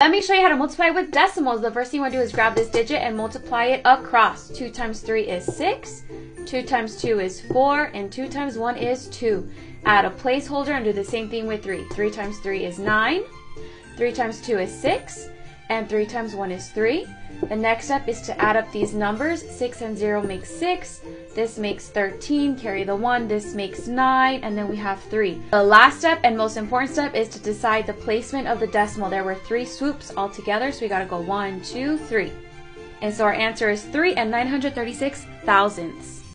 Let me show you how to multiply with decimals. The first thing you want to do is grab this digit and multiply it across. 2 times 3 is 6, 2 times 2 is 4, and 2 times 1 is 2. Add a placeholder and do the same thing with 3. 3 times 3 is 9, 3 times 2 is 6, and 3 times 1 is 3. The next step is to add up these numbers. 6 and 0 makes 6. This makes 13. Carry the 1. This makes 9. And then we have 3. The last step and most important step is to decide the placement of the decimal. There were three swoops altogether, so we got to go 1, 2, 3. And so our answer is 3 and 936 thousandths.